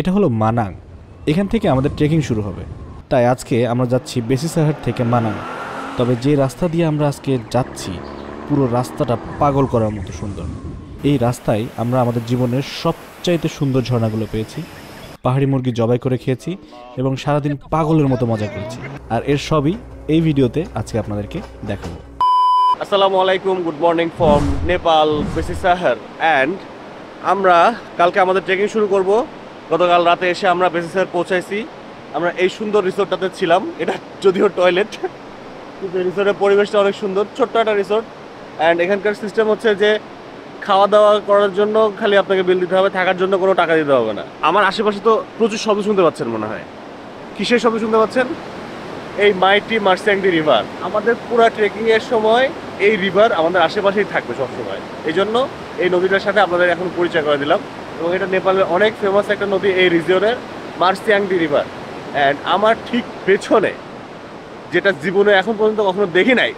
এটা হলো মানাং। এখান থেকে আমাদের ট্রেকিং শুরু হবে। তাই আজকে আমরা যাচ্ছি বেসিসাহার থেকে মানাং। তবে যে রাস্তা দিয়ে আমরা আজকে যাচ্ছি, পুরো রাস্তাটা পাগল করার মতো সুন্দর। এই রাস্তায় আমরা আমাদের জীবনের সবচাইতে সুন্দর ঝর্ণাগুলো পেয়েছি। পাহাড়ি মুরগি জবাই করে খেয়েছি এবং সারাদিন পাগলের মতো মজা করেছি। আর এর সবই এই ভিডিওতে আজকে আপনাদেরকে দেখাবো। আসসালামু আলাইকুম, গুড মর্নিং ফ্রম নেপাল বেসি সাহার অ্যান্ড আমরা কালকে আমাদের ট্রেকিং শুরু করব। গতকাল রাতে এসে আমরা বেসি পৌঁছাইছি। আমরা এই সুন্দর রিসোর্টটাতে ছিলাম। এটা যদিও টয়লেট, কিন্তু রিসোর্টের পরিবেশটা অনেক সুন্দর, ছোট্ট একটা রিসোর্ট। অ্যান্ড এখানকার সিস্টেম হচ্ছে যে খাওয়া দাওয়া করার জন্য খালি আপনাকে বিল দিতে হবে, থাকার জন্য কোনো টাকা দিতে হবে না। আমার আশেপাশে তো প্রচুর শব্দ শুনতে পাচ্ছেন মনে হয়। কিসের শব্দ শুনতে পাচ্ছেন? এই মাইটি মার্সিয়াংডি রিভার। আমাদের পুরো ট্রেকিং এর সময় এই রিভার আমাদের আশেপাশেই থাকবে সবসময়। এই জন্য এই নদীটার সাথে আপনাদের এখন পরিচয় করে দিলাম। এবং এটা নেপালের অনেক ফেমাস একটা নদী এই রিজিয়নের মার্সিয়াংডি রিভার অ্যান্ড আমার ঠিক পেছনে, যেটা জীবনে এখন পর্যন্ত কখনো দেখি নাই,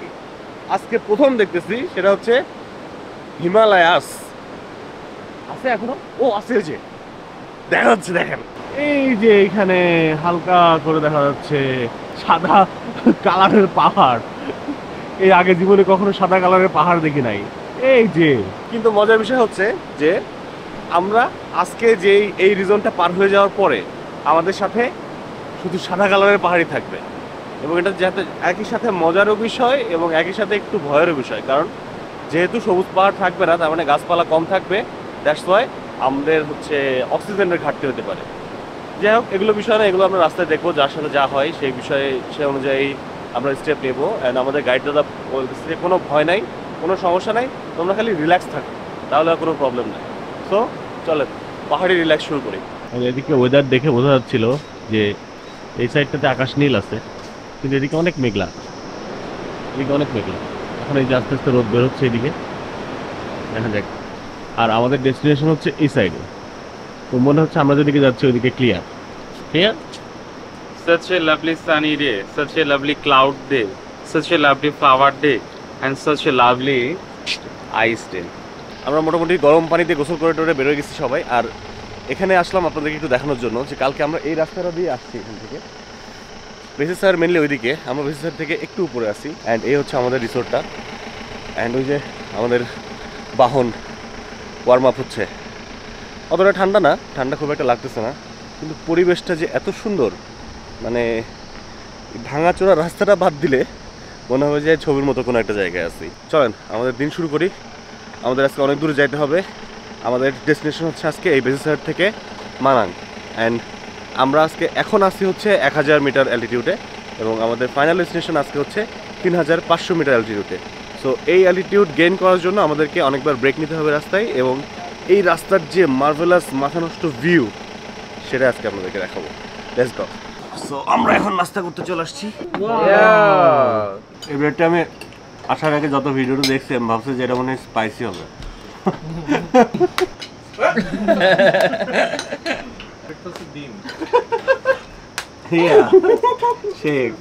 আজকে প্রথম দেখতেছি, সেটা হচ্ছে হিমালয়াস। আছে এখনও? ও, আছে যে। দেখা যাচ্ছে, দেখেন। এই যে এখানে হালকা করে দেখা যাচ্ছে সাদা কালারের পাহাড়। এই আগে জীবনে কখনো সাদা কালারের পাহাড় দেখি নাই। এই যে। কিন্তু মজার বিষয় হচ্ছে যে আমরা আজকে যে এই রিজনটা পার হয়ে যাওয়ার পরে আমাদের সাথে শুধু সাদা কালারের পাহাড়ি থাকবে। এবং এটা যাতে একই সাথে মজারও বিষয় এবং একই সাথে একটু ভয়েরও বিষয়। কারণ যেহেতু সবুজ পাহাড় থাকবে না, তার মানে গাছপালা কম থাকবে। দ্যাটস ওয়াই আমাদের হচ্ছে অক্সিজেনের ঘাটতি হতে পারে। যাই হোক, এগুলো বিষয় না, এগুলো আমরা রাস্তায় দেখব, যার সাথে যা হয় সেই বিষয়ে, সে অনুযায়ী আমরা স্টেপ নেব। অ্যান্ড আমাদের গাইড দাদা কোনো ভয় নাই, কোনো সমস্যা নাই, তোমরা খালি রিল্যাক্স থাকো। তাহলে কোনো প্রবলেম নাই। সো চলেন পাহাড়ি রিল্যাক্স শুরু করি। এদিকে ওয়েদার দেখে বোঝা যাচ্ছিল যে এই সাইডটাতে আকাশ নীল আছে কিন্তু এদিকে অনেক মেঘলা। এদিকে অনেক মেঘলা। এখন এই যে আস্তে আস্তে রোদ বের হচ্ছে এদিকে। দেখা যাক। আর আমাদের ডেস্টিনেশন হচ্ছে এই সাইডে তো মনে হচ্ছে আমরা যেদিকে যাচ্ছি ওইদিকে clear clear such a lovely sunny day, such a lovely cloud day, such a lovely flower day, and such a lovely ice day. আমরা মোটামুটি গরম পানিতে গোসল করে টোরে বেরোয় গেছি সবাই। আর এখানে আসলাম আপনাদেরকে একটু দেখানোর জন্য যে কালকে আমরা এই রাস্তাটা দিয়ে আসছি এখান থেকে। বেসি স্যার মেনলি ওইদিকে, আমরা বেসি স্যার থেকে একটু উপরে আসি অ্যান্ড এই হচ্ছে আমাদের রিসোর্টটা। অ্যান্ড ওই যে আমাদের বাহন ওয়ার্ম আপ হচ্ছে। অতটা ঠান্ডা না, ঠান্ডা খুব একটা লাগতেছে না। কিন্তু পরিবেশটা যে এত সুন্দর মানে ভাঙাচোরা রাস্তাটা বাদ দিলে মনে হবে যে ছবির মতো কোনো একটা জায়গায় আছি। চলেন, আমাদের দিন শুরু করি। আমাদের আজকে অনেক দূরে যাইতে হবে। আমাদের ডেস্টিনেশন হচ্ছে আজকে এই বেসিসার থেকে মানাং। অ্যান্ড আমরা আজকে এখন আসছি হচ্ছে এক হাজার মিটার অ্যালটিটিউডে এবং আমাদের ফাইনাল ডেস্টিনেশন আজকে হচ্ছে তিন হাজার পাঁচশো মিটার অ্যালটিটিউডে সো এই অ্যালটিটিউড গেইন করার জন্য আমাদেরকে অনেকবার ব্রেক নিতে হবে রাস্তায় এবং এই রাস্তার যে মার্ভেলাস মাথা নষ্ট ভিউ সেটা আজকে আপনাদেরকে দেখাবো। লেটস গো সো আমরা এখন নাস্তা করতে চলে আসছি। এই আমি আসার আগে যত ভিডিওটা দেখছি আমি ভাবছি যে এটা মনে হয় স্পাইসি হবে।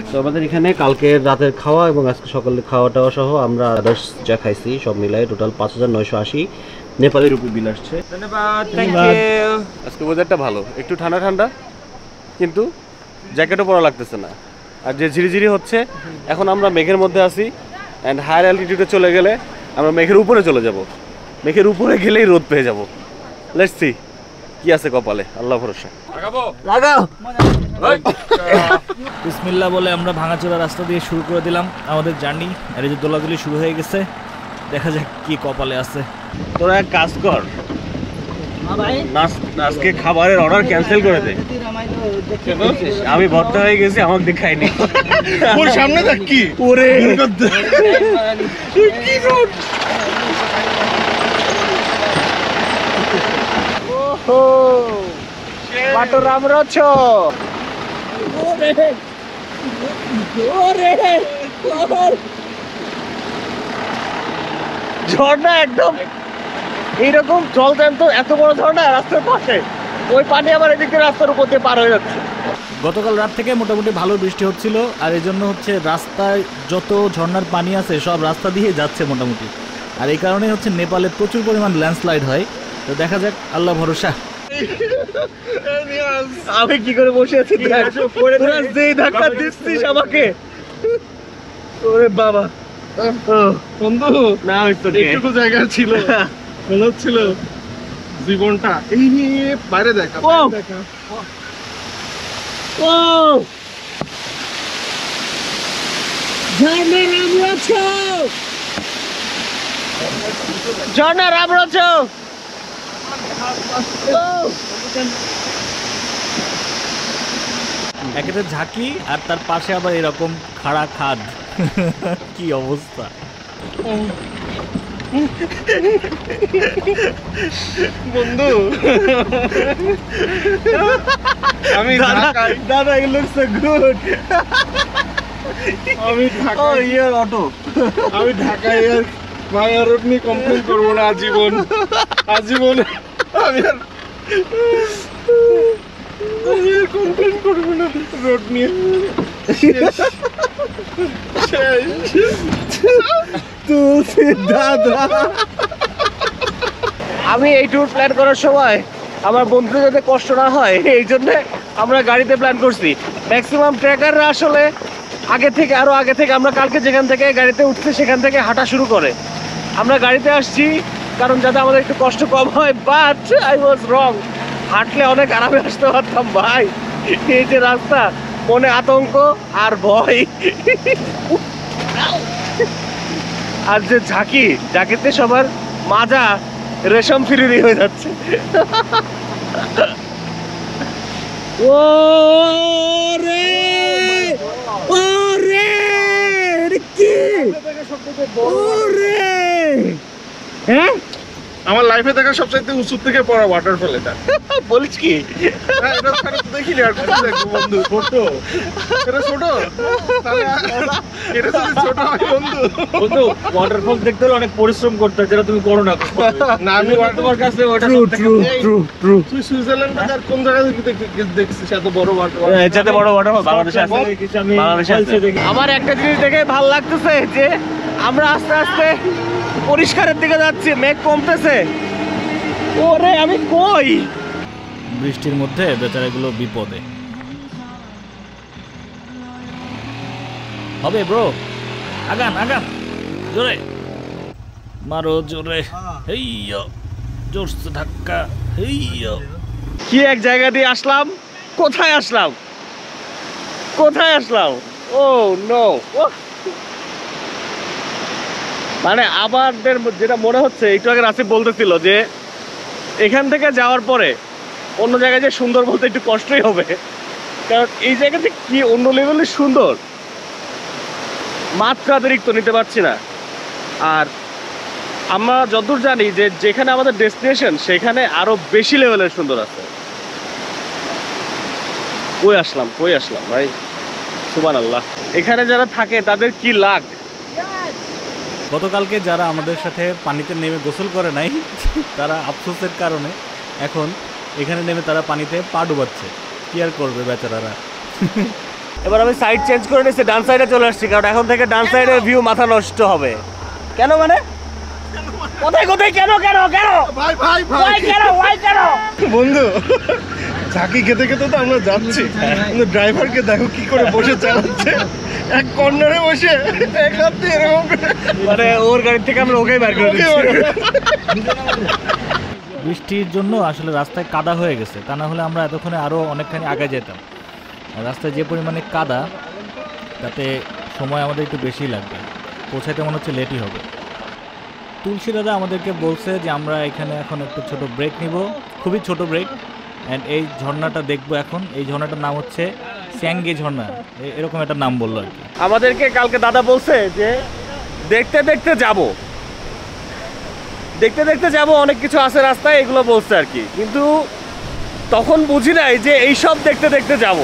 তো আমাদের এখানে কালকে রাতের খাওয়া এবং আজকে সকালের খাওয়া টাওয়া সহ আমরা আদার্স যা খাইছি সব মিলাই টোটাল পাঁচ হাজার নয়শো আশি নেপালের উপর বিল আসছে। you. আজকে ওয়েদারটা ভালো। একটু ঠান্ডা ঠান্ডা কিন্তু জ্যাকেটও পরা লাগতেছে না। আর যে ঝিরিঝিরি হচ্ছে এখন আমরা মেঘের মধ্যে আছি। অ্যান্ড হায়ার অ্যালটিটিউডে চলে গেলে আমরা মেঘের উপরে চলে যাব। মেঘের উপরে গেলেই রোদ পেয়ে যাব। লেটস সি কি আছে কপালে। আল্লাহ ভরসা। বিসমিল্লা বলে আমরা ভাঙাচোরা রাস্তা দিয়ে শুরু করে দিলাম আমাদের জার্নি। আর এই যে দোলাদুলি শুরু হয়ে গেছে। দেখা যাক কি কপালে আছে। তোরা এক কাজ কর আজকে খাবারের অর্ডার ক্যান্সেল করে দে। আমি ভর্তা হয়ে গেছি আমাকে দেখায়নি ওর সামনে দেখ কি? ওরে। ঝর্ণা একদম। এইরকম জল জ্যান্ত এত বড় ঝর্ণা রাস্তার পাশে। ওই পানি আবার এদিকে রাস্তার উপর দিয়ে পার হয়ে যাচ্ছে। গতকাল রাত থেকে মোটামুটি ভালো বৃষ্টি হচ্ছিল আর এই জন্য হচ্ছে রাস্তায় যত ঝর্ণার পানি আছে সব রাস্তা দিয়ে যাচ্ছে মোটামুটি। আর এই কারণে হচ্ছে নেপালে প্রচুর পরিমাণ ল্যান্ডস্লাইড হয়। তো দেখা যাক আল্লাহ ভরসা। আমি কি করে বসে আছি? যেই ধাক্কা দিচ্ছিস আমাকে। ওরে বাবা। বন্ধু না রে। জায়গা ছিল। মনে হচ্ছিল জীবনটা। এই নিয়ে বাইরে দেখা দেখা। ও! ঝর্ণা ঝর্ণা রামরাজ একেতে ঝাঁকি আর তার পাশে আবার এরকম খাড়া খাদ। কি অবস্থা? বন্ধু। আমি দাদা। ইউ লুক সো গুড আমি ও ঢাকায় ইয়ার অটো আমি ঢাকায় আর মায়া রোড নিয়ে কমপ্লেন করব না আজীবন। আজীবন আমি আর আমি আর কমপ্লেন করব না রোড নিয়ে। শেষ। দাদা। আমি এই ট্যুর প্ল্যান করার সময় আমার বন্ধুদের যাতে কষ্ট না হয়, এই জন্য আমরা গাড়িতে প্ল্যান করছি। ম্যাক্সিমাম ট্রেকাররা আসলে আগে থেকে, আরও আগে থেকে আমরা কালকে যেখান থেকে গাড়িতে উঠছি সেখান থেকে হাঁটা শুরু করে। আমরা গাড়িতে আসছি কারণ যাতে আমাদের একটু কষ্ট কম হয় বাট আই ওয়াজ রং হাঁটলে অনেক আরামে আসতে পারতাম, ভাই। এই যে রাস্তা, মনে আতঙ্ক আর ভয়। আর যে ঝাঁকি, ঝাঁকিতে সবার মাজা রেশম ফিরিরি হয়ে যাচ্ছে। ও রে ও রে কি? ও রে। হ্যাঁ? আমার লাইফে দেখা সবচাইতে উঁচু থেকে পড়া ওয়াটারফল এটা। বলিস কি? হ্যাঁ, এটা ছাড়া তো দেখিনি আর বন্ধু ছোট। এটা ছোট? এটা যদি ছোট হয় বন্ধু। বন্ধু ওয়াটারফল দেখতে হলে অনেক পরিশ্রম করতে হয় যেটা তুমি করো না না আমি তোমার কাছে ওটা ট্রু ট্রু ট্রু ট্রু তুই সুইজারল্যান্ডে আর কোন জায়গা থেকে দেখছিস এত বড় বাংলাদেশে আছে। বাংলাদেশে আছে। আমার একটা জিনিস দেখে ভালো লাগতেছে যে আমরা আস্তে আস্তে পরিষ্কারের দিকে যাচ্ছি মেঘ কমতেছে। ওরে আমি কই? বৃষ্টির মধ্যে বেচারাগুলো বিপদে। হবে ব্রো। আগান আগান। জোরে। মারো জোরে। হেইয়ো। জোরসে ধাক্কা। হেইয়ো। কি এক জায়গা দিয়ে আসলাম? কোথায় আসলাম? কোথায় আসলাম? ও নো। মানে আমাদের যেটা মনে হচ্ছে, একটু আগে রাসিফ বলতেছিল যে, এখান থেকে যাওয়ার পরে অন্য জায়গায় যে সুন্দর বলতে একটু কষ্টই হবে। কারণ এই জায়গাতে কি অন্য লেভেলের সুন্দর, মাত্রা অতিরিক্ত নিতে পারছি না। আর আমরা যতদূর জানি যে, যেখানে আমাদের ডেস্টিনেশন সেখানে আরও বেশি লেভেলের সুন্দর আছে। কই আসলাম কই আসলাম ভাই? সুবান আল্লাহ এখানে যারা থাকে, তাদের কি লাগ? গতকালকে যারা আমাদের সাথে পানিতে নেমে গোসল করে নাই তারা আফসোসের কারণে এখন এখানে নেমে তারা পানিতে পা ডুবাচ্ছে। কি আর করবে বেচারারা? এবার আমি সাইড চেঞ্জ করে নিচ্ছি ডান সাইডে চলে আসছি কারণ এখন থেকে ডান সাইডে ভিউ মাথা নষ্ট হবে। কেন মানে? কোথায় কোথায় কেন কেন কেন? ভাই ভাই ভাই। কেন ওয়াই কেন? বন্ধু ঝাঁকি খেতে খেতে তো আমরা যাচ্ছি। কিন্তু ড্রাইভারকে দেখো কি করে বসে চালাচ্ছে। এক কর্নারে বসে এক হাত দিয়ে এরকম মানে ওর গাড়ি থেকে আমরা ওকেই বার করে। বৃষ্টির জন্য আসলে রাস্তায় কাদা হয়ে গেছে তা না হলে আমরা এতক্ষণে আরও অনেকখানি আগে যেতাম। আর রাস্তায় যে পরিমাণে কাদা তাতে সময় আমাদের একটু বেশি লাগবে। পৌঁছাইতে মনে হচ্ছে লেটই হবে। তুলসী দাদা আমাদেরকে বলছে যে আমরা এখানে এখন একটু ছোট ব্রেক নিব। খুবই ছোট ব্রেক অ্যান্ড এই ঝর্ণাটা দেখব এখন। এই ঝর্ণাটার নাম হচ্ছে স্যাঙ্গে ঝর্ণা। এরকম একটা নাম বলল আর কি। আমাদেরকে কালকে দাদা বলছে যে দেখতে দেখতে যাব। দেখতে দেখতে যাব অনেক কিছু আছে রাস্তায় এগুলো বলছে আর কি। কিন্তু তখন বুঝি নাই যে এইসব দেখতে দেখতে যাব।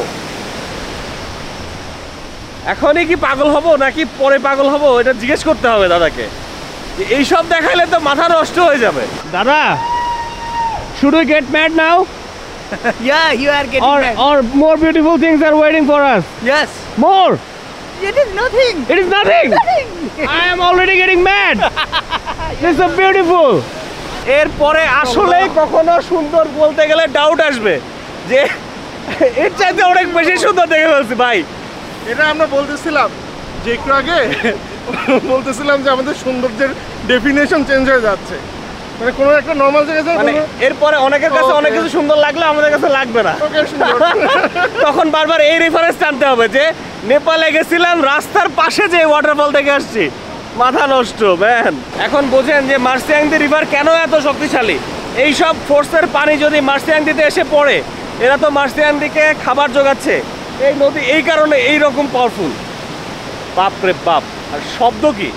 এখনই কি পাগল হব নাকি পরে পাগল হব এটা জিজ্ঞেস করতে হবে দাদাকে। যে এইসব দেখাইলে তো মাথা নষ্ট হয়ে যাবে। দাদা we get mad now. Yeah, you are getting or mad. or more beautiful things are waiting for us Yes. more It is nothing. It is nothing. nothing. I am already getting mad. this is so beautiful. এরপরে আসলে কখনো সুন্দর বলতে গেলে doubt আসবে যে এর চাইতে অনেক বেশি সুন্দর দেখে ফেলছি ভাই এটা আমরা বলতেছিলাম যে একটু আগে বলতেছিলাম যে আমাদের সৌন্দর্যের ডেফিনেশন চেঞ্জ হয়ে যাচ্ছে মানে কোনো একটা নর্মাল জায়গায় মানে এরপরে অনেকের কাছে অনেক কিছু সুন্দর লাগলে আমাদের কাছে লাগবে না। তখন বারবার এই রেফারেন্স টানতে হবে যে নেপালে গেছিলাম রাস্তার পাশে যে ওয়াটারফল থেকে আসছি। মাথা নষ্ট ম্যান এখন বোঝেন যে মার্সিয়াংদি রিভার কেন এত শক্তিশালী? এই সব ফোর্সের পানি যদি মার্সিয়াংদিতে এসে পড়ে এরা তো মার্সিয়াংদিকে খাবার জোগাচ্ছে এই নদী এই কারণে এই রকম পাওয়ারফুল বাপ রে বাপ আর শব্দ কি?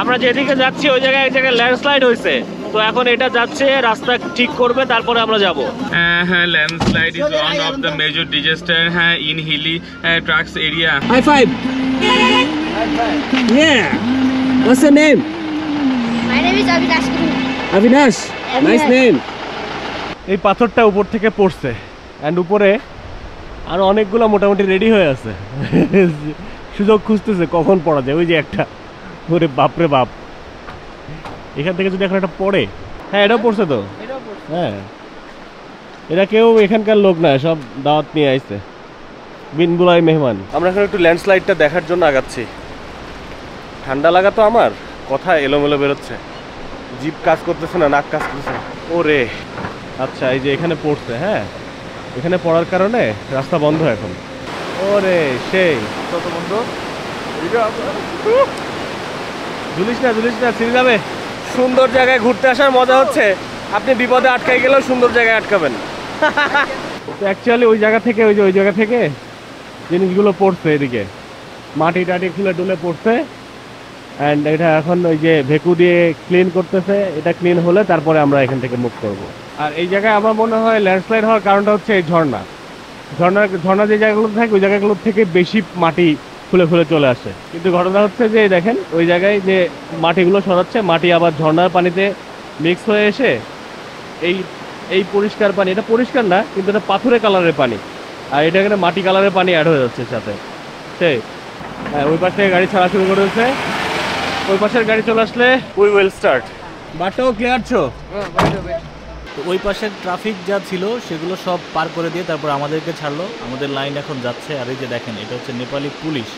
আমরা যেদিকে যাচ্ছি ওই জায়গায় এক জায়গায় ল্যান্ডস্লাইড হয়েছে তো এখন এটা যাচ্ছে রাস্তা ঠিক করবে তারপরে আমরা যাব। হ্যাঁ হ্যাঁ landslide is one of the major disaster হ্যাঁ in hilly tracts area high five হ্যাঁ What's your name? Name name is Avinash Kuru. Avinash, Avinash, nice name. এই পাথরটা উপর থেকে পড়ছে এন্ড উপরে আর অনেকগুলো মোটামুটি রেডি হয়ে আছে। সুযোগ খুঁজতেছে কখন পড়া যায় ওই যে একটা। ওরে বাপরে বাপ। এখান থেকে যদি এখন একটা পড়ে? হ্যাঁ এটাও পড়ছে তো। হ্যাঁ। এরা কেউ এখানকার লোক না সব দাওয়াত নিয়ে আসছে বিনবুলাই মেহমান। আমরা এখন একটু ল্যান্ডস্লাইডটা দেখার জন্য আগাচ্ছি। ঠান্ডা লাগা তো আমার কথা এলোমেলো বেরোচ্ছে। জিপ কাজ করতেছে না নাক কাজ করতেছে। ও রে আচ্ছা এই যে এখানে পড়ছে হ্যাঁ। এখানে পড়ার কারণে রাস্তা বন্ধ এখন। ওরে সেই। কত বন্ধ? ঝুলিস না ঝুলিস না, ছিঁড়ে যাবে। সুন্দর জায়গায় ঘুরতে আসার মজা হচ্ছে। আপনি বিপদে আটকাই গেলেও সুন্দর জায়গায় আটকাবেন। অ্যাকচুয়ালি ওই জায়গা থেকে, ওই যে, ওই জায়গা থেকে জিনিসগুলো পড়ছে এদিকে। মাটি টাটি খুলে টুলে পড়ছে। অ্যান্ড এটা এখন ওই যে ভেকু দিয়ে ক্লিন করতেছে। এটা ক্লিন হলে তারপরে আমরা এখান থেকে মুভ করব। আর এই জায়গায় আমার মনে হয় ল্যান্ডস্লাইড হওয়ার কারণটা হচ্ছে এই ঝর্ণা। ঝর্ণা ঝর্ণা যে জায়গাগুলো থাকে, ওই জায়গাগুলোর থেকে বেশি মাটি খুলে খুলে চলে আসে। কিন্তু ঘটনা হচ্ছে যে দেখেন ওই জায়গায় যে মাটিগুলো সরাচ্ছে মাটি আবার ঝর্ণার পানিতে মিক্স হয়ে এসে এই এই পরিষ্কার পানি এটা পরিষ্কার না কিন্তু এটা পাথুরে কালারের পানি। আর এটা এখানে মাটি কালারের পানি অ্যাড হয়ে যাচ্ছে সাথে। সেই হ্যাঁ ওই পাশ থেকে গাড়ি ছাড়া শুরু করেছে ওই পাশের গাড়ি চলে আসলে উই উইল স্টার্ট বাটও ক্লিয়ার ছো? তো ওই পাশের ট্রাফিক যা ছিল, সেগুলো সব পার করে দিয়ে তারপর আমাদেরকে ছাড়লো। আমাদের লাইন এখন যাচ্ছে, আর এই যে দেখেন, এটা হচ্ছে নেপালি পুলিশ।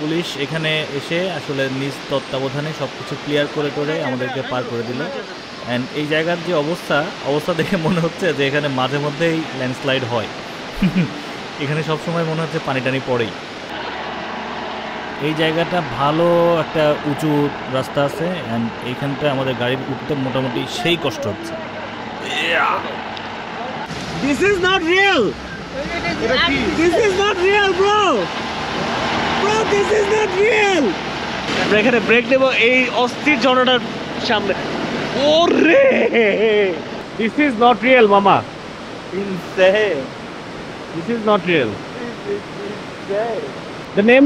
পুলিশ এখানে এসে আসলে নিজ তত্ত্বাবধানে সব কিছু ক্লিয়ার করে করে আমাদেরকে পার করে দিল। অ্যান্ড এই জায়গার যে অবস্থা অবস্থা দেখে মনে হচ্ছে যে এখানে মাঝে মধ্যেই ল্যান্ডস্লাইড হয়। এখানে সবসময় মনে হচ্ছে পানি টানি পড়েই। এই জায়গাটা ভালো একটা উঁচু রাস্তা আছে অ্যান্ড এইখানটা আমাদের গাড়ির উঠতে মোটামুটি সেই কষ্ট হচ্ছে। This is not real this is not real bro bro this is not real আমরা এখানে ব্রেক নেব এই অস্থির ঝর্ণাটার সামনে। ওরে! দিস ইজ নট রিয়েল মামা। This is not real the name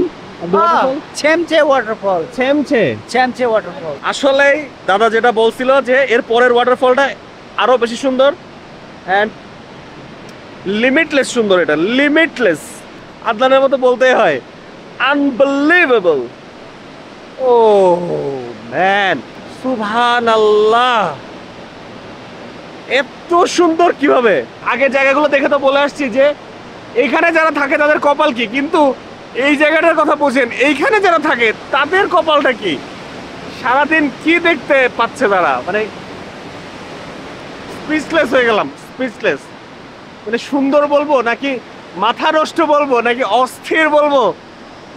Chemche waterfall. Chemche Chemche waterfall. আসলেই দাদা যেটা বলছিল যে এর পরের ওয়াটারফলটা আরও বেশি সুন্দর অ্যান্ড লিমিটলেস সুন্দর এটা লিমিটলেস আদনানের মতো বলতেই হয় আনবিলিভেবল ও ম্যান সুবহান আল্লাহ এত সুন্দর কীভাবে? আগের জায়গাগুলো দেখে তো বলে আসছি যে, এইখানে যারা থাকে তাদের কপাল কি? কিন্তু এই জায়গাটার কথা বোঝেন এইখানে যারা থাকে তাদের কপালটা কি? সারাদিন কি দেখতে পাচ্ছে তারা? মানে স্পিচলেস হয়ে গেলাম স্পিচলেস মানে সুন্দর বলব নাকি মাথা নষ্ট বলব নাকি অস্থির বলব?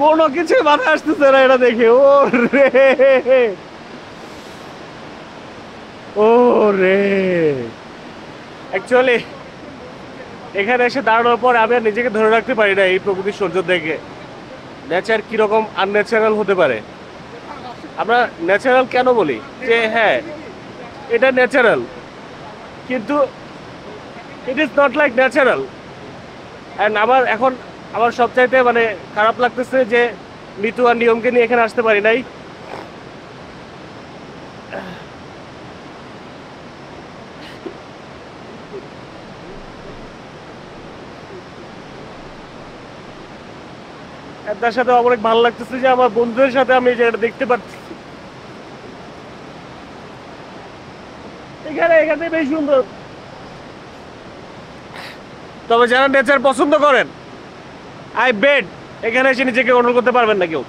কোনো কিছু মাথা আসতেছে না এটা দেখে। ও রে ও রে অ্যাকচুয়ালি এখানে এসে দাঁড়ানোর পর আমি আর নিজেকে ধরে রাখতে পারি না এই প্রকৃতির সৌন্দর্য দেখে। নেচার কীরকম আনন্যাচারাল হতে পারে? আমরা ন্যাচারাল কেন বলি? যে হ্যাঁ এটা ন্যাচারাল কিন্তু it is not like natural and আমার এখন, আমার সবচাইতে মানে খারাপ লাগতেছে যে মিতু আর নিয়মকে নিয়ে এখানে আসতে পারি নাই। তার সাথে আমার অনেক ভালো লাগতেছে যে আমার বন্ধুদের সাথে আমি জায়গাটা দেখতে পাচ্ছি এইখানে এখানে বেশ সুন্দর। তবে যারা নেচার পছন্দ করেন আই বেড এখানে এসে নিজেকে কন্ট্রোল করতে পারবেন না কেউ।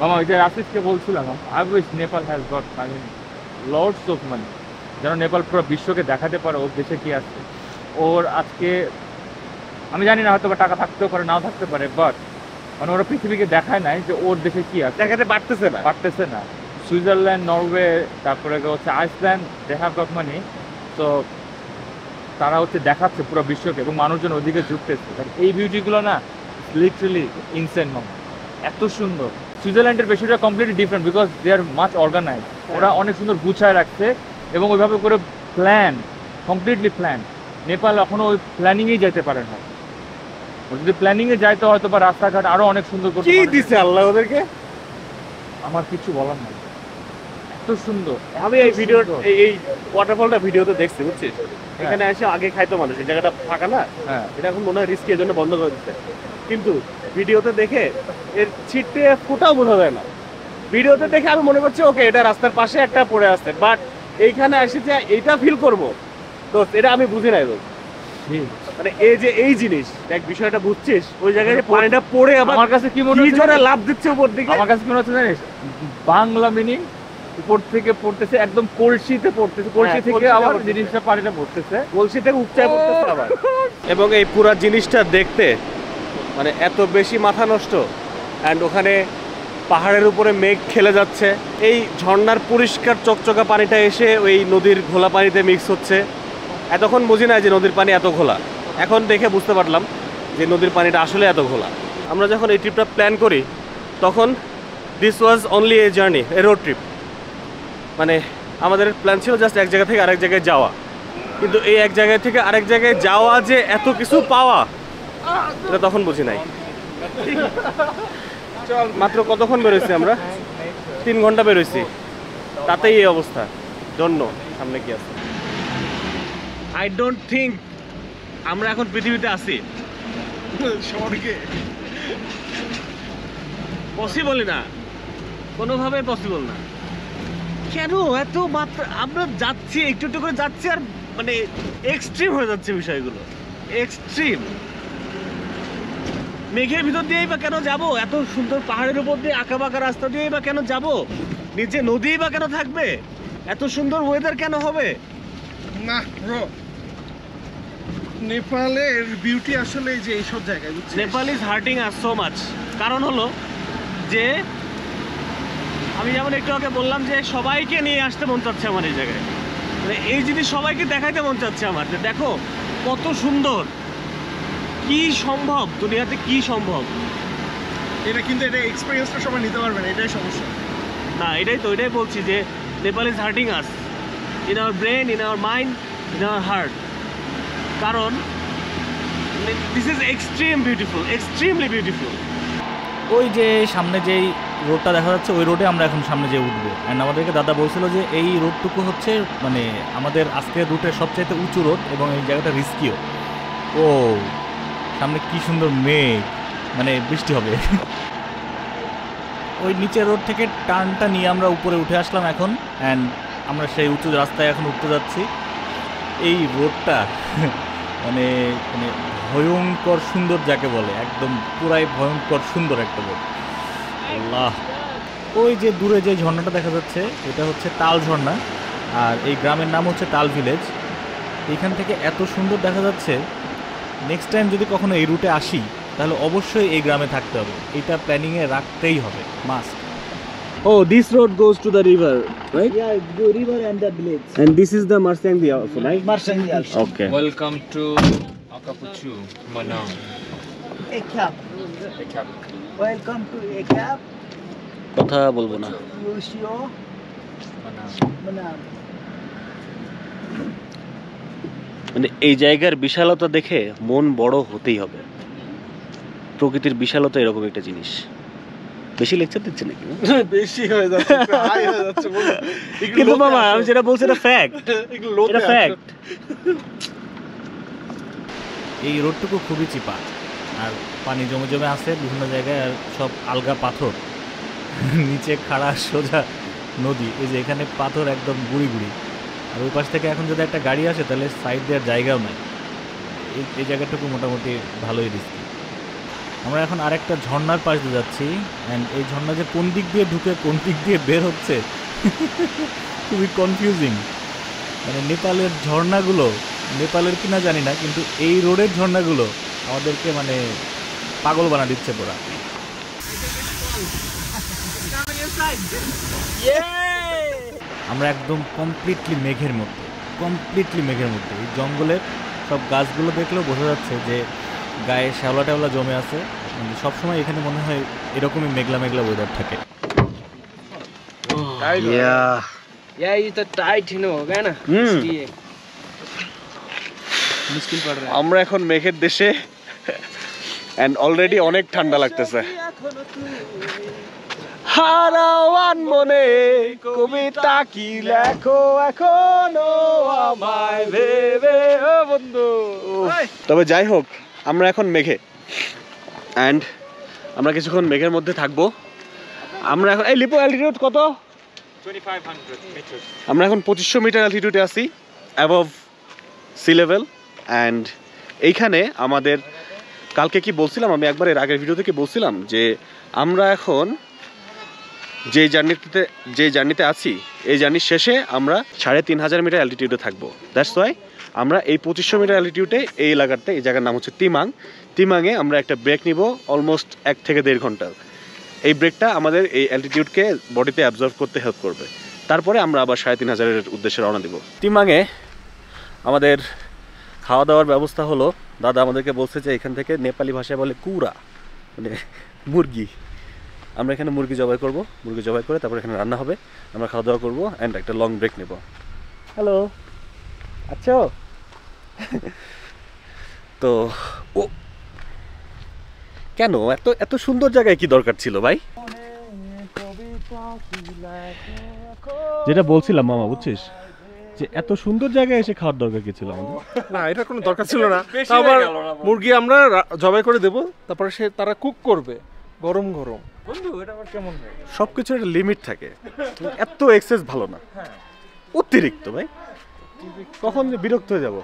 মামা ওই যে আশিসকে বলছিলাম I wish Nepal has got mean lords of money যেন নেপাল পুরো বিশ্বকে দেখাতে পারে ওর দেশে কি আছে। ওর আজকে আমি জানি না হয়তো বা টাকা থাকতেও পারে নাও থাকতে পারে বাট মানে ওরা পৃথিবীকে দেখায় নাই যে ওর দেশে কি আছে। দেখাতে পারতেছে না। পারতেছে না। সুইজারল্যান্ড নরওয়ে তারপরে হচ্ছে Iceland they have got money তো তারা হচ্ছে দেখাচ্ছে পুরো বিশ্বকে এবং মানুষজন ওদিকে ঝুঁকতেছে। এই বিউটিগুলো না লিটারালি ইনসেন্ট মামা। এত সুন্দর। সুইজারল্যান্ডের বেশিটা completely different because they are much organise ওরা অনেক সুন্দর গুছায় রাখছে এবং ওইভাবে করে প্ল্যান কমপ্লিটলি প্ল্যান নেপাল এখনও ওই প্ল্যানিংয়েই যেতে পারে না। যদি প্ল্যানিংয়ে যায় তো হয়তো বা রাস্তাঘাট আরও অনেক সুন্দর করতে কি দিছে আল্লাহ ওদেরকে? আমার কিছু বলার নাই। এত সুন্দর আমি এই ভিডিও এই ওয়াটারফলটা ভিডিওতে দেখছি বুঝছিস? এখানে এসে আগে খাইতো মানুষ এই জায়গাটা ফাঁকা না? হ্যাঁ। এটা এখন মনে হয় রিস্কি এর জন্য বন্ধ করে দিচ্ছে। কিন্তু ভিডিওতে দেখে এর ছিটে ফোটাও বোঝা যায় না। ভিডিওতে দেখে আমি মনে করছি ওকে এটা রাস্তার পাশে একটা পড়ে আছে বাট এইখানে এসে যে এইটা ফিল করব তো এটা আমি বুঝি নাই মানে এই যে এই জিনিস দেখ বিষয়টা বুঝছিস? ওই জায়গায় পানিটা পড়ে আবার আমার কাছে কি মনে হচ্ছে লাভ দিচ্ছে উপর দিকে? আমার কাছে কি মনে হচ্ছে জানিস? বাংলা মিনিং উপর থেকে পড়তেছে একদম কলসিতে পড়তেছে। কলসি হ্যাঁ, থেকে আবার। জিনিসটা পানিটা পড়তেছে। বলছি থেকে উপচায় পড়তেছে আবার। এবং এই পুরো জিনিসটা দেখতে মানে এত বেশি মাথা নষ্ট। অ্যান্ড ওখানে পাহাড়ের উপরে মেঘ খেলে যাচ্ছে। এই ঝর্ণার পরিষ্কার চকচকা পানিটা এসে ওই নদীর ঘোলা পানিতে মিক্স হচ্ছে। এতক্ষণ বুঝি না যে নদীর পানি এত ঘোলা। এখন দেখে বুঝতে পারলাম যে নদীর পানিটা আসলে এত ঘোলা। আমরা যখন এই ট্রিপটা প্ল্যান করি তখন this was only a journey a road trip মানে আমাদের প্ল্যান ছিল জাস্ট এক জায়গা থেকে আরেক জায়গায় যাওয়া। কিন্তু এই এক জায়গা থেকে আরেক জায়গায় যাওয়া যে এত কিছু পাওয়া এটা তখন বুঝি নাই। মাত্র কতক্ষণ বেরোইছি আমরা? তিন ঘণ্টা বেরোইছি। তাতেই এই অবস্থা। জন্য সামনে কি আছে? আই ডোন্ট থিঙ্ক আমরা এখন পৃথিবীতে আছি। স্বর্গে পসিবলই না। কোনোভাবে পসিবল না। কেন এত মাত্রা? আমরা যাচ্ছি একটু একটু করে যাচ্ছি আর মানে এক্সট্রিম হয়ে যাচ্ছে বিষয়গুলো। এক্সট্রিম মেঘের ভিতর দিয়েই বা কেন যাব? এত সুন্দর পাহাড়ের উপর দিয়ে আঁকা বাঁকা রাস্তা দিয়েই বা কেন যাব? নিচে নদীই বা কেন থাকবে? এত সুন্দর ওয়েদার কেন হবে? না নেপালের বিউটি আসলে যে এইসব জায়গায় Nepal is hurting us so much কারণ হলো যে আমি যেমন একটু আগে বললাম যে সবাইকে নিয়ে আসতে মন চাচ্ছে আমার এই জায়গায়। মানে এই জিনিস সবাইকে দেখাইতে মন চাচ্ছে আমার যে দেখো কত সুন্দর কি সম্ভব দুনিয়াতে কি সম্ভব? এটা কিন্তু এটা এক্সপিরিয়েন্সটা সবাই নিতে পারবে না এটাই সমস্যা। না এটাই তো এটাই বলছি যে Nepal is hurting us in our brain in our mind in our heart কারণ this is extreme beautiful extremely beautiful ওই যে সামনে যেই রোডটা দেখা যাচ্ছে, ওই রোডে আমরা এখন সামনে যে উঠবো। অ্যান্ড আমাদেরকে দাদা বলছিল যে এই রোডটুকু হচ্ছে মানে আমাদের আজকের রুটের সবচাইতে উঁচু রোড এবং এই জায়গাটা রিস্কিও ও, সামনে কি সুন্দর মেঘ মানে বৃষ্টি হবে। ওই নিচের রোড থেকে টার্নটা নিয়ে আমরা উপরে উঠে আসলাম এখন অ্যান্ড আমরা সেই উঁচু রাস্তায় এখন উঠতে যাচ্ছি। এই রোডটা মানে মানে ভয়ঙ্কর সুন্দর যাকে বলে একদম পুরাই ভয়ঙ্কর সুন্দর একটা রোড আল্লাহ ওই যে দূরে যে ঝর্ণাটা দেখা যাচ্ছে এটা হচ্ছে তাল ঝর্ণা আর এই গ্রামের নাম হচ্ছে তাল ভিলেজ এইখান থেকে এত সুন্দর দেখা যাচ্ছে নেক্সট টাইম যদি কখনো এই রুটে আসি তাহলে অবশ্যই এই গ্রামে থাকতে হবে এটা প্ল্যানিংয়ে রাখতেই হবে must Oh, this road goes to the river, right? Yeah, the river and the village. And this is the Marsangdi also, right? Also. Okay. Welcome to Manam Ekap. Welcome to Ekap. কথা বলব না Yusio. Manam. মানে এই জায়গার বিশালতা দেখে মন বড় হতেই হবে। প্রকৃতির বিশালতা এরকম একটা জিনিস। বেশি লেকচার দিচ্ছে নাকি? বেশি হয়ে যাচ্ছে হাই হয়ে যাচ্ছে কিন্তু মামা আমি যেটা বলছি এটা ফ্যাক্ট এটা ফ্যাক্ট এই রোডটুকু খুবই চিপা। আর পানি জমে জমে আছে বিভিন্ন জায়গায়, আর সব আলগা পাথর। নিচে খাড়া সোজা নদী। এই যে এখানে পাথর একদম গুড়ি গুড়ি। আর ওই পাশ থেকে এখন যদি একটা গাড়ি আসে, তাহলে সাইড দেওয়ার জায়গাও নাই। এই জায়গাটুকু মোটামুটি ভালোই রিস্কি আমরা এখন আরেকটা ঝর্ণার পাশ দিয়ে যাচ্ছি। অ্যান্ড এই ঝর্ণা যে কোন দিক দিয়ে ঢুকে, কোন দিক দিয়ে বের হচ্ছে, খুবই কনফিউজিং মানে নেপালের ঝর্ণাগুলো নেপালের কিনা জানি না কিন্তু এই রোডের ঝর্ণাগুলো আমাদেরকে মানে পাগল বানা দিচ্ছে পুরা। আমরা একদম কমপ্লিটলি মেঘের মধ্যে কমপ্লিটলি মেঘের মধ্যে। এই জঙ্গলের সব গাছগুলো দেখলেও বোঝা যাচ্ছে যে গায়ে শ্যাওলা ট্যাওলা জমে আছে। সবসময় এখানে মনে হয় এরকমই মেঘলা মেঘলা ওয়েদার থাকে। Yeah, it's a tight, you. আমরা এখন মেঘের দেশে এন্ড অলরেডি অনেক ঠান্ডা লাগতেছে। হারাওয়ান মনে কবিতা কি লেখো এখনও আমায় ভেবে ও বন্ধু। তবে যাই হোক আমরা এখন মেঘে। অ্যান্ড আমরা কিছুক্ষণ মেঘের মধ্যে থাকব। আমরা এখন এই লিপো অ্যালটিটিউড কত? আমরা এখন পঁচিশশো মিটার অ্যালটিটিউডে আছি অ্যাবভ সি লেভেল অ্যান্ড এইখানে আমাদের, কালকে কি বলছিলাম? আমি একবার এর আগের ভিডিও থেকে বলছিলাম? যে আমরা এখন যে জার্নিতে যে জার্নিতে আছি, এই জার্নির শেষে আমরা সাড়ে তিন হাজার মিটার অ্যালটিটিউডে থাকব। দ্যাটস ওয়াই আমরা এই পঁচিশশো মিটার অ্যালটিটিউডে এই এলাকাতে, এই জায়গার নাম হচ্ছে তিমাং। তিমাংয়ে আমরা একটা ব্রেক নিব অলমোস্ট এক থেকে দেড় ঘণ্টার এই ব্রেকটা আমাদের এই অ্যালটিটিউডকে বডিতে অ্যাবজর্ভ করতে হেল্প করবে। তারপরে আমরা আবার সাড়ে তিন হাজারের উদ্দেশ্যে রওনা দিব। তিমাংয়ে আমাদের খাওয়া দাওয়ার ব্যবস্থা হলো দাদা আমাদেরকে বলছে যে এখান থেকে নেপালি ভাষায় বলে কুড়া মানে মুরগি। আমরা এখানে মুরগি জবাই করব মুরগি জবাই করে তারপর এখানে রান্না হবে। আমরা খাওয়া দাওয়া করব অ্যান্ড একটা লং ব্রেক নেব। হ্যালো আচ্ছা তো ও কেন? এত এত সুন্দর জায়গায় কি দরকার ছিল ভাই? যেটা বলছিলাম মামা বুঝছিস? যে এত সুন্দর জায়গায় এসে খাওয়ার দরকার কি ছিল আমাদের? না এটা কোনো দরকার ছিল না। আবার মুরগি আমরা জবাই করে দেব তারপরে সে তারা কুক করবে গরম গরম। বন্ধু এটা আবার কেমন সব কিছুর একটা লিমিট থাকে। এত এক্সেস ভালো না। অতিরিক্ত ভাই। কখন যে বিরক্ত হয়ে যাব.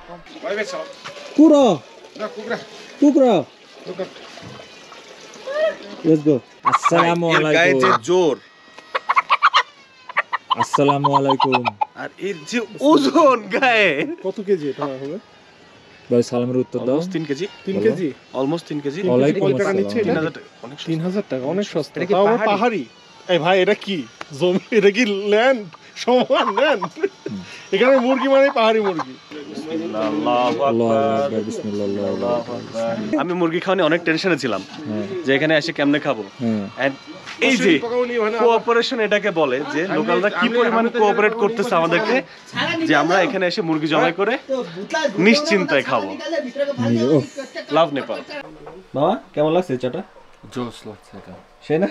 Let's go. Assalamu এর গায়ে যে জোর। Assalamu alaikum. আর এর যে ওজন গায়ে। কত কেজি এটা হবে? ভাই সালামের উত্তর দাও। অলমোস্ট তিন কেজি। তিন বলো। কেজি? অলমোস্ট তিন কেজি। ওয়ালাইকুম কয় টাকা আসসালাম। নিচ্ছে তিন এটা? হাজার টাকা অনেক তিন হাজার টাকা অনেক সস্তা। এটা কি তাও পাহাড়ি? পাহাড়ি? এই ভাই এটা কি? জমি এটা কি ল্যান্ড সমান ল্যান্ড এখানে মুরগি মানে পাহাড়ি মুরগি। আল্লাহু আকবার বিসমিল্লাহ আল্লাহু আকবার। আমি মুরগি খাওয়া অনেক টেনশনে ছিলাম হ্যাঁ। যে এখানে এসে কেমনে খাব। হ্যাঁ। এই যে কোঅপারেশন এটাকে বলে যে লোকালরা কি পরিমাণ কোঅপারেট করতেছে আমাদেরকে? যে আমরা এখানে এসে মুরগি করে নিশ্চিন্তায় খাব। লাভ নেপাল বাবা কেমন লাগছে চাটা? জোস লাগছে এটা। সে না?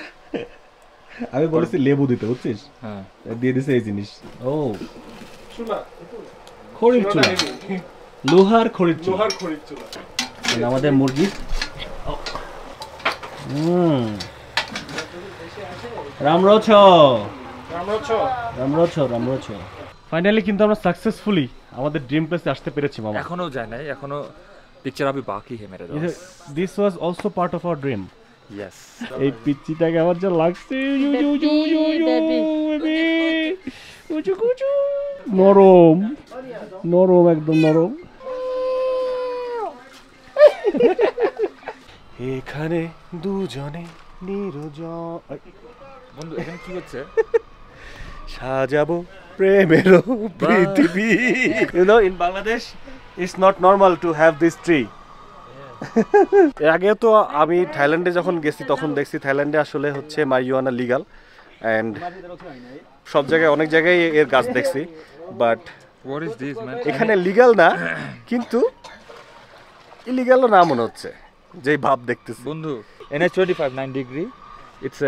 আমি বলেছি লেবু দিতে বুঝছিস? হ্যাঁ। দিয়ে দিছে এই জিনিস। ও। খড়ির চুলা লোহার খড়ির চুলা। লোহার খড়ির চুলা। মানে আমাদের মুরগি হুম। রামরছ। আমরা ছ রামরছ রামরছ। ফাইনালি কিন্তু আমরা সাকসেসফুলি আমাদের ড্রিম প্লেসে আসতে পেরেছি মামা। এখনও যায় নাই এখনও পিকচার আবি বাকি হে মেরে this was also part of our dream yes এই পিচ্চিটাকে আমার যা লাগছে। You, you, you, you, you, baby. কুচু, কুচু। নরম। নরম একদম নরম। এখানে দুজনে নিরজন বন্ধু এখানে কি হচ্ছে? সাজাবো প্রেমেরও পৃথিবী। You know in Bangladesh it's not normal to have this tree এর আগে তো আমি থাইল্যান্ডে যখন গেছি তখন দেখছি থাইল্যান্ডে আসলে হচ্ছে মারিওয়ানা লিগাল অ্যান্ড সব জায়গায় অনেক জায়গায় এর গাছ দেখছি। বাট দিস এখানে লিগাল না কিন্তু ইলিগালও না মনে হচ্ছে যেই ভাব দেখতেছি। বন্ধু N A twenty five nine degree it's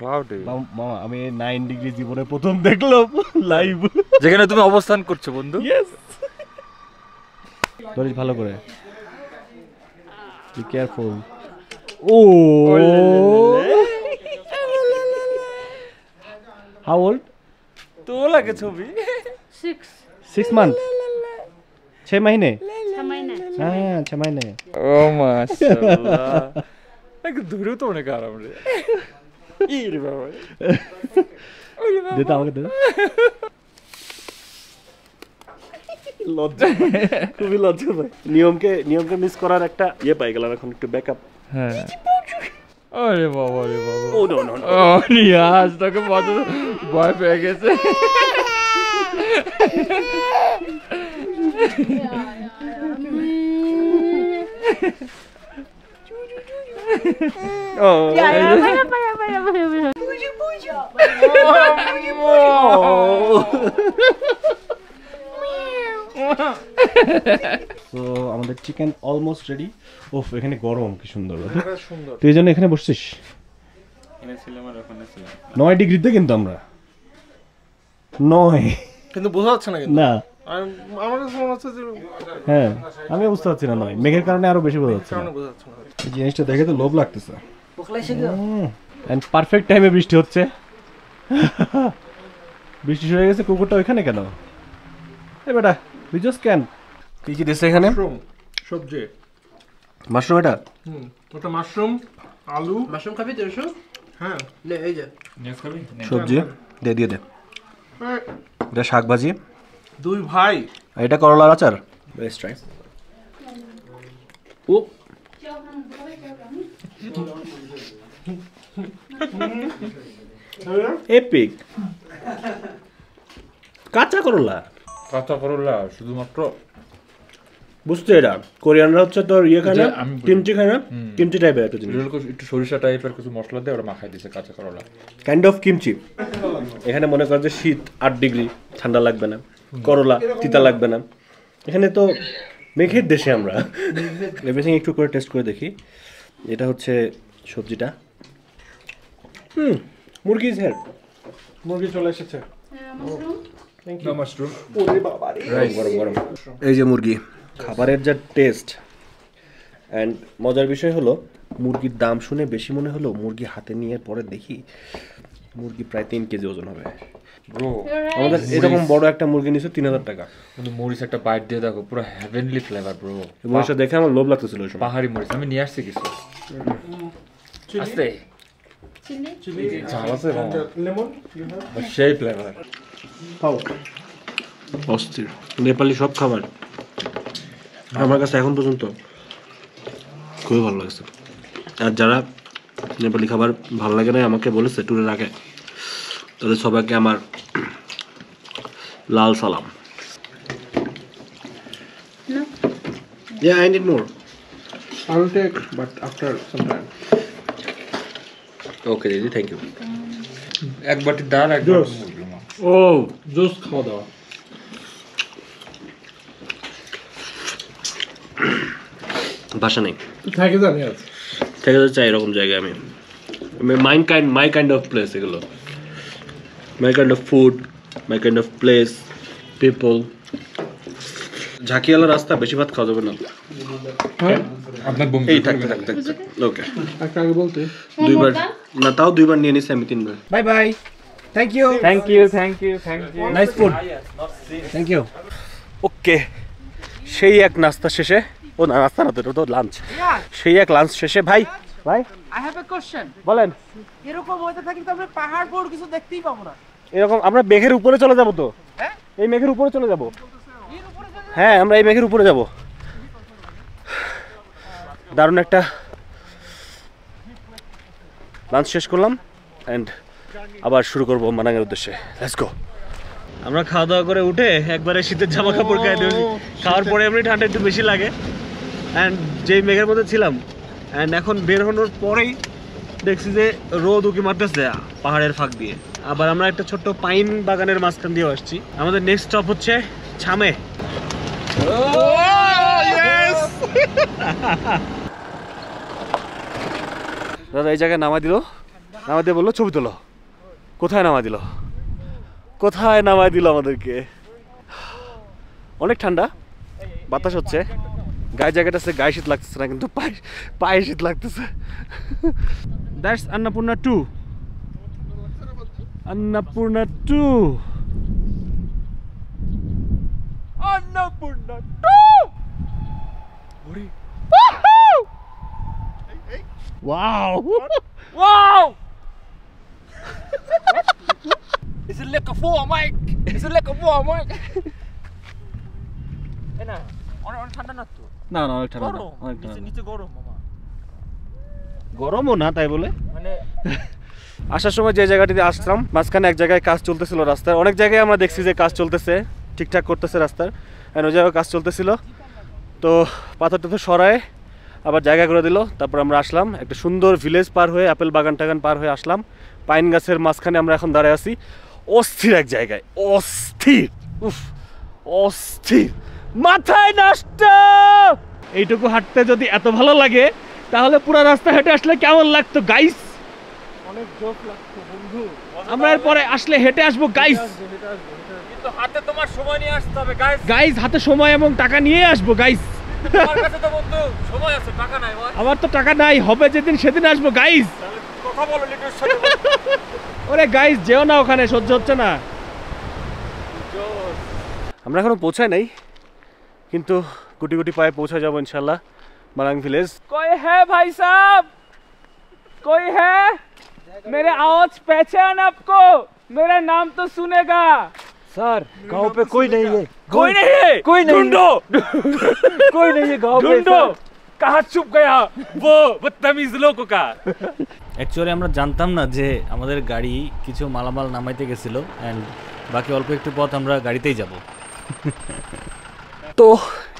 cloudy মামা আমি 9 ডিগ্রি জীবনে প্রথম দেখলাম লাইভ যেখানে তুমি অবস্থান করছ বন্ধু। ইয়েস ধরিস ভালো করে। Be careful O. How old তো লাগে ছবি। 6 6 মান্থ 6 মহিনে? 6 মহিনে। হ্যাঁ 6 মহিনে। ও মাশাআল্লাহ। এক দূরে তো অনেক আরাম রে। ই রে বাবা যেটা আমাকে দে লজ্জা খুবই লজ্জা ভাই নিয়মকে নিয়মকে মিস করার একটা ইয়ে পাই গেলাম এখন একটু ব্যাকআপ হ্যাঁ। আরে বাবা রে বাবা। ও নো নো ও নিয়াজ তোকে কত ভয় পেয়ে গেছে। ও। তো আমাদের চিকেন অলমোস্ট রেডি ওফ এখানে গরম কি সুন্দর। তুই এই জন্য এখানে বসছিস? নয় ডিগ্রিতে কিন্তু আমরা। নয়। কিন্তু বোঝা যাচ্ছে না না। আমি- আমার কাছে মনে হচ্ছে যে হ্যাঁ আমি বুঝতে পারছি না নয়। মেঘের কারণে আরও বেশি বোঝা যাচ্ছে জিনিসটা দেখে তো লোভ লাগতেছে। এন্ড পারফেক্ট টাইমে বৃষ্টি হচ্ছে। বৃষ্টি শুরু হয়ে গেছে কুকুরটা ওইখানে কেন? এ বেটা বিজস কেন কি কি দিচ্ছে এখানে? মাশরুম সবজি। মাশরুম এটা? হুম ওটা মাশরুম আলু। মাশরুম খাবি তো রসুন? হ্যাঁ। নে এই যে। সবজি দিয়ে দিয়ে দে। এটা শাক ভাজি দুই ভাই। আর এটা করলার আচার? বেস্ট ট্রাই ও। এপিক কাঁচা করলা? কাঁচা করলা শুধুমাত্র। বুঝতে এটা। কোরিয়ানরা হচ্ছে তোর ইয়ে খায় না। কিমচি খায় না? কিমচি টাইপের একটা জিনিস। একটু সরিষা টাইপের কিছু মশলা দিয়ে ওরা মাখাই দিছে কাঁচা করলা। কাইন্ড অফ কিমচি এখানে মনে কর যে শীত আট ডিগ্রি ঠান্ডা লাগবে না। করলা তিতা লাগবে না। এখানে তো মেঘের দেশে আমরা। এভরিথিং একটু করে টেস্ট করে দেখি। এটা হচ্ছে সবজিটা। হুম মুরগিজ হেড মুরগি চলে এসেছে। গরম এই যে মুরগি খাবারের যা টেস্ট অ্যান্ড মজার বিষয় হলো মুরগির দাম শুনে বেশি মনে হলো মুরগি হাতে নিয়ে পরে দেখি মুরগি প্রায় তিন কেজি ওজন হবে। ব্রো আমাদের এরকম বড় একটা মুরগি নিচ্ছে তিন হাজার টাকা। কিন্তু মরিচ একটা বাইট দিয়ে দেখো পুরো হেভেনলি ফ্লেভার ব্রো সেটা দেখে আমার লোভ লাগতেছিল পাহাড়ি মরিচ আমি নিয়ে আসছি কিছু। আস্তে। অস্থির। নেপালি সব খাবার। আমার কাছে এখন পর্যন্ত খুবই ভালো লাগছে। আর যারা নেপালি খাবার ভালো লাগে না আমাকে বলেছে ট্যুরের আগে। তাদের সবাইকে আমার লাল সালাম। Yeah, I need more. I will take but after some time. Okay, Didi, thank you. এক বাটি ডাল এক। ও জুস খাওয়া দাওয়া। ভাষা নেই। থাকে জানি আজ থেকে যেতে চাই এরকম জায়গায় আমি। Mind kind my kind of place এগুলো। My kind of food my kind of place people ঝাঁকিওয়ালা রাস্তা বেশি ভাত খাওয়া যাবে না। আপনার বোম এই থাক থাক থাক ওকে একটা আগে বলতে। দুইবার না তাও দুইবার নিয়ে নিছি আমি তিনবার Bye bye. Thank you. Thank you thank you thank you Nice food. Thank you. Okay সেই এক নাস্তা শেষে ও না নাস্তা না তো লাঞ্চ সেই এক লাঞ্চ শেষে ভাই ভাই I have a question. বলেন এরকম ওয়েদার থাকলে তো আমরা পাহাড় পর্বত কিছু দেখতেই পাবো না এরকম আমরা মেঘের উপরে চলে যাব তো হ্যাঁ? এই মেঘের উপরে চলে যাব হ্যাঁ আমরা এই মেঘের উপরে যাব দারুণ একটা লাঞ্চ শেষ করলাম অ্যান্ড আবার শুরু করব মানাঙের উদ্দেশ্যে। লেটস গো আমরা খাওয়া দাওয়া করে উঠে একবারে শীতের জামা কাপড় গায়ে দিয়েছি খাওয়ার পরে এমনি ঠান্ডা একটু বেশি লাগে। অ্যান্ড যেই মেঘের মধ্যে ছিলাম অ্যান্ড এখন বের হনোর পরেই দেখছি যে রোদ উকি মারতেছে পাহাড়ের ফাঁক দিয়ে। আবার আমরা একটা ছোট্ট পাইন বাগানের মাঝখান দিয়ে আসছি। আমাদের নেক্সট স্টপ হচ্ছে ছামে। দাদা, এই জায়গায় নামা দিল। নামা দিয়ে বলল, ছবি তোলো। কোথায় নামা দিল? কোথায় নামা দিল আমাদেরকে? অনেক ঠান্ডা, বাতাস হচ্ছে। গায়ে জায়গাটা সে গায়ে শীত লাগতেছে না, কিন্তু পায়ে পায়ে শীত লাগতেছে। That's Annapurna two Annapurna two Annapurna two Wow! Is it like a four, Mike? Is it like a four, Mike? এ না অনেক ঠান্ডা না তো না না অনেক ঠান্ডা না, গরম অনেক নিচে ঠান্ডা নিচে গরম মামা গরমও না তাই বলে? মানে আসার সময় যে জায়গাটিতে আসলাম মাঝখানে এক জায়গায় কাজ চলতেছিল রাস্তার। অনেক জায়গায় আমরা দেখছি যে কাজ চলতেছে ঠিকঠাক করতেছে রাস্তার। ওই জায়গায় কাজ চলতেছিল। তো পাথর টাথর সরায়। আবার জায়গা করে দিল। তারপর আমরা আসলাম। একটা সুন্দর ভিলেজ পার হয়ে আপেল বাগান টাগান পার হয়ে আসলাম। পাইন গাছের মাঝখানে আমরা এখন দাঁড়ায় আছি। অস্থির এক জায়গায়। অস্থির। উফ অস্থির। মাথায় নষ্ট! এইটুকু হাঁটতে যদি এত ভালো লাগে তাহলে পুরো রাস্তা হেঁটে আসলে কেমন লাগতো গাইস অনেক চোখ লাগতো আমরা এরপরে আসলে হেঁটে আসব গাইস কিন্তু হাতে তোমার সময় নিয়ে আসতে হবে গাইস গাইস হাতে সময় এবং টাকা নিয়ে আসব গাইস আমার তো টাকা নাই হবে যেদিন সেদিন আসব গাইজ ওরে গাইজ যেও না ওখানে সহ্য হচ্ছে না। আমরা এখনও পৌঁছায় নাই কিন্তু গুটি গুটি পায়ে পৌঁছা যাব ইনশাল্লাহ মারাং ভিলেজ। কই হে ভাই সাহ কই হে? মেরে আওয়াজ পেছে আপকো? মেরে নাম তো শুনে গা सर गांव पे कोई नहीं है कोई नहीं है कोई नहीं ढूंढो कोई नहीं है गांव पे ढूंढो कहाँ छुप गया वो बदतमीज लोगों का অ্যাকচুয়ালি আমরা জানতাম না যে আমাদের গাড়ি কিছু মালামাল নামাইতে গেছিল অ্যান্ড বাকি অল্প একটু পথ আমরা গাড়িতেই যাব তো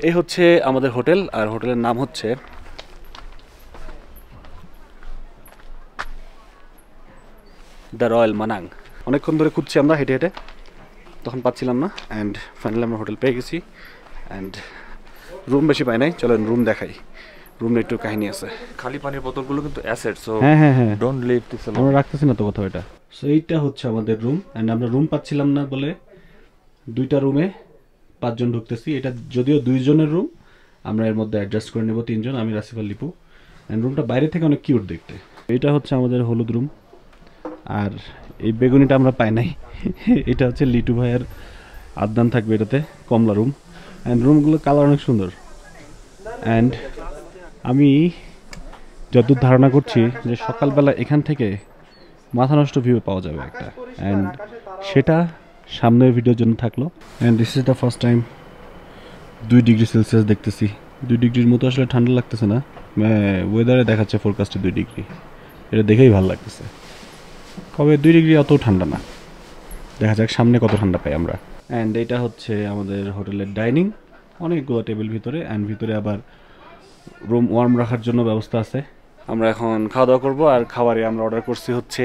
এই হচ্ছে আমাদের হোটেল আর হোটেলের নাম হচ্ছে দ্য রয়্যাল মানাং অনেকক্ষণ ধরে খুঁজছি আমরা হেঁটে হেঁটে তখন পাচ্ছিলাম না। অ্যান্ড ফাইনালি আমরা হোটেল পেয়ে গেছি। অ্যান্ড রুম বেশি পাই নাই। চলেন রুম দেখাই। রুমে একটু কাহিনী আছে। খালি পানির বোতলগুলো কিন্তু অ্যাসেট সো হ্যাঁ হ্যাঁ হ্যাঁ। ডোন্ট লিভ দিস আমরা রাখতেছি না তো কোথাও এটা। সো এইটা হচ্ছে আমাদের রুম অ্যান্ড আমরা রুম পাচ্ছিলাম না বলে দুইটা রুমে পাঁচজন ঢুকতেছি। এটা যদিও দুইজনের রুম আমরা এর মধ্যে অ্যাডজাস্ট করে নেব তিনজন আমি রাসিফ আর লিপু। অ্যান্ড রুমটা বাইরে থেকে অনেক কিউট দেখতে। এটা হচ্ছে আমাদের হলুদ রুম আর এই বেগুনিটা আমরা পাই নাই। এটা হচ্ছে লিটু ভাইয়ের আদান থাকবে এটাতে, কমলা রুম অ্যান্ড রুমগুলো কালার অনেক সুন্দর। অ্যান্ড আমি যতদূর ধারণা করছি যে সকালবেলা এখান থেকে মাথা নষ্ট ভিউ পাওয়া যাবে একটা। অ্যান্ড সেটা সামনের ভিডিওর জন্য থাকল। And this is the first time দুই ডিগ্রি সেলসিয়াস দেখতেছি। দুই ডিগ্রির মতো আসলে ঠান্ডা লাগতেছে না। ওয়েদারে দেখাচ্ছে ফোরকাস্টে দুই ডিগ্রি। এটা দেখেই ভালো লাগতেছে। কবে দুই ডিগ্রি অত ঠান্ডা না। দেখা যাক সামনে কত ঠান্ডা পাই আমরা। অ্যান্ড এটা হচ্ছে আমাদের হোটেলের ডাইনিং। অনেকগুলো টেবিল ভিতরে অ্যান্ড ভিতরে আবার রুম ওয়ার্ম রাখার জন্য ব্যবস্থা আছে। আমরা এখন খাওয়া দাওয়া করব আর খাবারে আমরা অর্ডার করছি হচ্ছে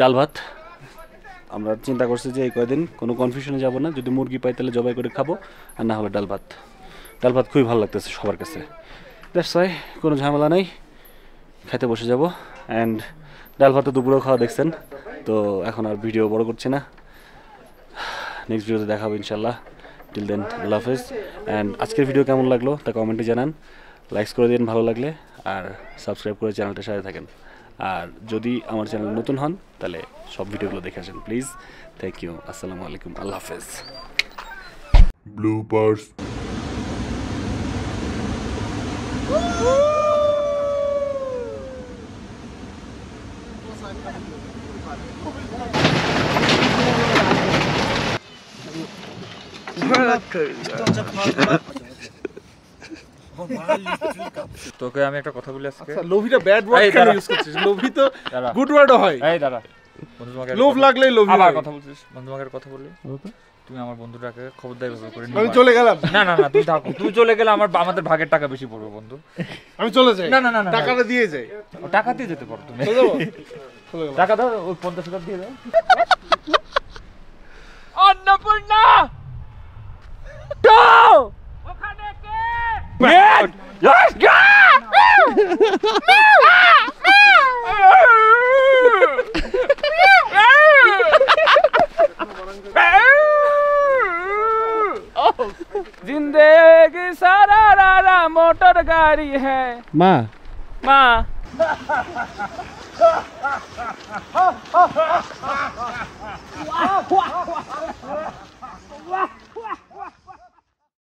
ডাল ভাত। আমরা চিন্তা করছি যে এই কয়দিন কোনো কনফিউশনে যাব না। যদি মুরগি পাই তাহলে জবাই করে খাব, আর না হলে ডাল ভাত। ডাল ভাত খুবই ভালো লাগতেছে সবার কাছে। দ্যাটস ওয়াই কোনো ঝামেলা নেই। খেতে বসে যাব। অ্যান্ড ডাল ভাত তো দুপুরেও খাওয়া দেখছেন। তো এখন আর ভিডিও বড় করছি না। নেক্সট ভিডিওতে দেখাবো ইনশাল্লাহ টিল দেন আল্লাহ হাফেজ। অ্যান্ড আজকের ভিডিও কেমন লাগল তা কমেন্টে জানান। লাইকস করে দিন, ভালো লাগলে। আর সাবস্ক্রাইব করে চ্যানেলটার সাথে থাকেন। আর যদি আমার চ্যানেল নতুন হন, তাহলে সব ভিডিওগুলো দেখে আসেন প্লিজ থ্যাংক ইউ আসসালামু আলাইকুম। আল্লাহ হাফেজ। Bloopers তোকে আমি একটা কথা বলি আজকে? লোভিটা ব্যাড ওয়ার্ড কেন ইউজ করছিস? লোভি তো গুড ওয়ার্ডও হয়। এই দাদা বন্ধু তোমাকে লোভ লাগলেই লোভী আবার কথা বলছিস? বন্ধু তোমাকে কথা বলি? তুমি আমার বন্ধুটাকে খবরদার করে আমি চলে গেলাম। না না না তুই থাকো। তুই চলে গেলে আমার আমাদের ভাগের টাকা বেশি পড়বে বন্ধু। আমি চলে যাই। না, না, না, টাকাটা দিয়ে যাই। ও টাকা দিয়ে যেতে পারো তুমি। চলে টাকা দাও ওই পঞ্চাশ হাজার দিয়ে দাও। Annapurna! go! Man, let's go! ज़िंदगी सारा रारा मोटर गाड़ी है माँ माँ